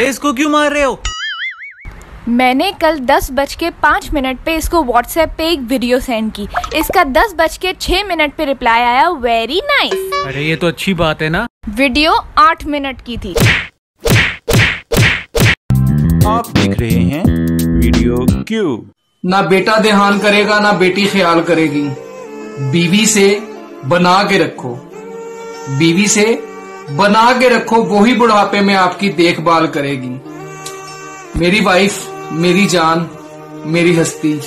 अरे इसको क्यों मार रहे हो? मैंने कल दस बज के पाँच मिनट पे इसको व्हाट्सएप पे एक वीडियो सेंड की। इसका दस बज के छः मिनट पे रिप्लाई आया। वेरी नाइस अरे ये तो अच्छी बात है ना? वीडियो आठ मिनट की थी। आप देख रहे हैं वीडियो क्यू ना बेटा ध्यान करेगा ना बेटी ख्याल करेगी। बीवी से बना के रखो। बीवी से बना के रखो वो ही बुढ़ापे में आपकी देखभाल करेगी। मेरी वाइफ मेरी जान मेरी हस्ती।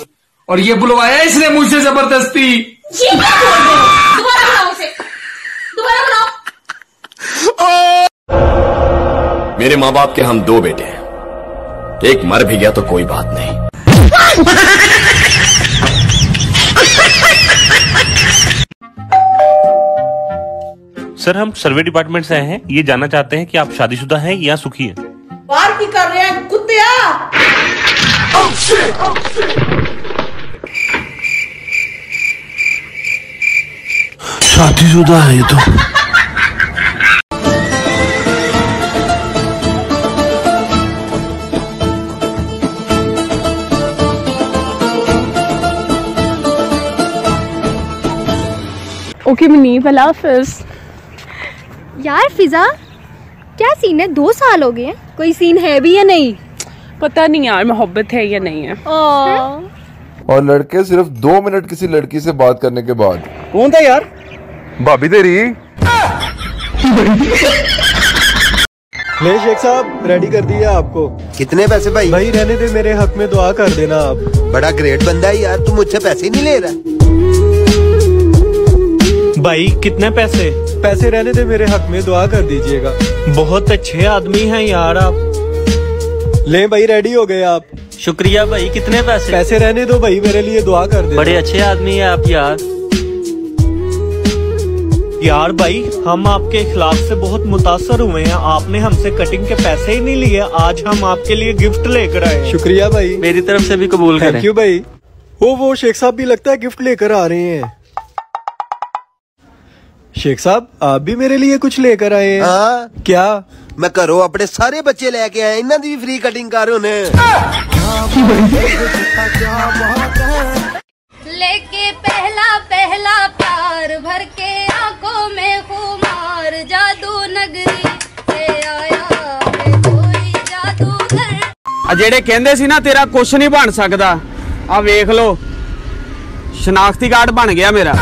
और ये बुलवाया इसने मुझसे ज़बरदस्ती। ये क्या बोल रहे हो? दोबारा बनाओ उसे। दोबारा बनाओ। मेरे माँ बाप के हम दो बेटे हैं। एक मर भी गया तो कोई बात नहीं। सर हम सर्वे डिपार्टमेंट से आए हैं। ये जानना चाहते हैं कि आप शादीशुदा हैं या सुखी हैं? बाहर की कर रहे हैं कुत्तिया। शादीशुदा है ये तो। ओके मनीप अल्लाह हाफिज यार फिजा क्या सीन है? दो साल हो गए हैं। कोई सीन है भी या नहीं? पता नहीं यार मोहब्बत है या नहीं है। और लड़के सिर्फ़ दो मिनट किसी लड़की से बात करने के बाद। कौन था यार? भाभी तेरी। शेख साहब रेडी कर दिया आपको। कितने पैसे भाई? भाई रहने दे मेरे हक में दुआ कर देना आप। बड़ा ग्रेट बंदा है यार तू मुझसे पैसे नहीं ले रहा। भाई कितने पैसे? पैसे रहने दे मेरे हक में दुआ कर दीजिएगा। बहुत अच्छे आदमी हैं यार आप। ले भाई रेडी हो गए आप। शुक्रिया भाई कितने पैसे? पैसे रहने दो भाई मेरे लिए दुआ कर दे। बड़े अच्छे आदमी हैं आप यार। यार भाई हम आपके खिलाफ से बहुत मुतासर हुए हैं। आपने हमसे कटिंग के पैसे ही नहीं लिए आज हम आपके लिए गिफ्ट लेकर आए शुक्रिया भाई। मेरी तरफ़ से भी कबूल करें। थैंक यू भाई। वो वो शेख साहब भी लगता है गिफ्ट लेकर आ रहे हैं। ਸ਼ੇਖ ਸਾਹਿਬ ਆਪ ਵੀ ਮੇਰੇ ਲਈ ਕੁਝ ਲੈ ਕੇ ਆਏ ਹਾਂ ਕਿਆ ਮੈਂ ਘਰੋਂ ਆਪਣੇ ਸਾਰੇ ਬੱਚੇ ਲੈ ਕੇ ਆਇਆ ਇਹਨਾਂ ਦੀ ਵੀ ਫ੍ਰੀ ਕਟਿੰਗ ਕਰ ਰਹੇ ਨੇ ਲੈ ਕੇ ਪਹਿਲਾ ਪਹਿਲਾ ਪਿਆਰ ਭਰ ਕੇ ਆਂਖੋਂ ਮੇ ਖੁਮਾਰ ਜਾਦੂ ਨਗਰੀ ਆ ਜਿਹੜੇ ਕਹਿੰਦੇ ਸੀ ਨਾ ਤੇਰਾ ਕੁਛ ਨਹੀਂ ਬਣ ਸਕਦਾ ਆ ਵੇਖ ਲੋ ਸ਼ਨਾਖਤੀ ਕਾਰਡ ਬਣ ਗਿਆ ਮੇਰਾ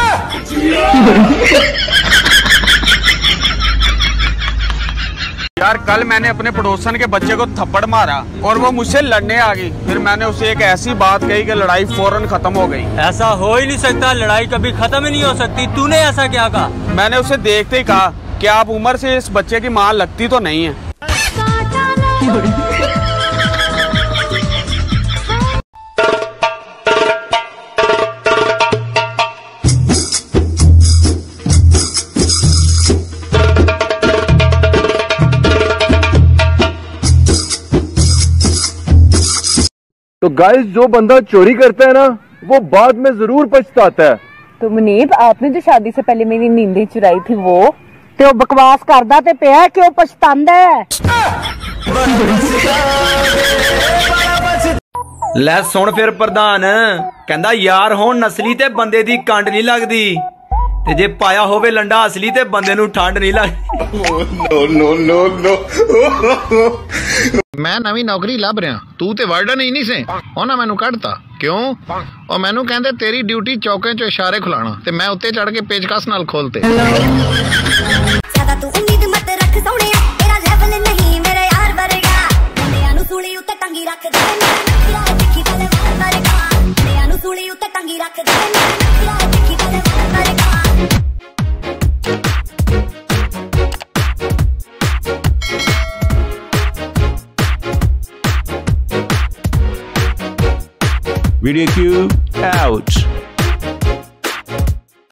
यार कल मैंने अपने पड़ोसन के बच्चे को थप्पड़ मारा और वो मुझसे लड़ने आ गई। फिर मैंने उसे एक ऐसी बात कही कि लड़ाई फ़ौरन खत्म हो गई। ऐसा हो ही नहीं सकता लड़ाई कभी खत्म ही नहीं हो सकती। तूने ऐसा क्या कहा? मैंने उसे देखते ही कहा कि आप उम्र से इस बच्चे की माँ लगती तो नहीं है? गाइस जो बंदा चोरी करता है ना वो बाद में जरूर पछताता है तो मुनीब आपने जो शादी से पहले मेरी नींदें चुराई थी वो ਤੇ ਉਹ ਬਕਵਾਸ ਕਰਦਾ ਤੇ ਪਿਆ ਕਿਉਂ ਪਛਤਾਂਦਾ ਹੈ ਲੈ ਸੁਣ ਫਿਰ ਪ੍ਰਧਾਨ ਕਹਿੰਦਾ ਯਾਰ ਹੋਣ ਨਸਲੀ ਤੇ ਬੰਦੇ ਦੀ ਕੰਡ ਨਹੀਂ ਲੱਗਦੀ ਤੇ ਜੇ ਪਾਇਆ ਹੋਵੇ ਲੰਡਾ ਅਸਲੀ ਤੇ ਬੰਦੇ ਨੂੰ ਠੰਡ ਨਹੀਂ ਲੱਗਦੀ ਨੋ ਨੋ ਨੋ ਮੈਂ ਨਵੀਂ ਨੌਕਰੀ ਲੱਭ ਰਿਹਾ। ਤੂੰ ਤੇ ਵਾਰਡਨ ਹੀ ਨਹੀਂ ਸੀ ਉਹਨਾਂ ਮੈਨੂੰ ਕੱਢਤਾ। ਕਿਉਂ? ਉਹ ਮੈਨੂੰ ਕਹਿੰਦੇ ਤੇਰੀ ਡਿਊਟੀ ਚੌਕੇ 'ਚ ਇਸ਼ਾਰੇ ਖੁਲਾਣਾ ਤੇ ਮੈਂ ਉੱਤੇ ਚੜ ਕੇ ਪੇਚਕਸ ਨਾਲ ਖੋਲਤੇ। ਸਦਾ ਤੂੰ ਉਮੀਦ ਮਤ ਰੱਖ ਸੋਹਣਿਆ। ਤੇਰਾ ਲੈਵਲ ਨਹੀਂ ਮੇਰੇ ਯਾਰ ਵਰਗਾ। ਮੁੰਡਿਆਂ ਨੂੰ ਸੂਲੀ ਉੱਤੇ ਟੰਗੀ ਰੱਖ ਦੇ ਮੇਰਾ ਦੇਖੀ ਤਲਵਾਰ ਵਰਗਾ। ਮੁੰਡਿਆਂ ਨੂੰ ਸੂਲੀ ਉੱਤੇ ਟੰਗੀ ਰੱਖ ਦੇ ਮੇਰਾ ਦੇਖੀ ਤਲਵਾਰ ਵਰਗਾ। Video Q out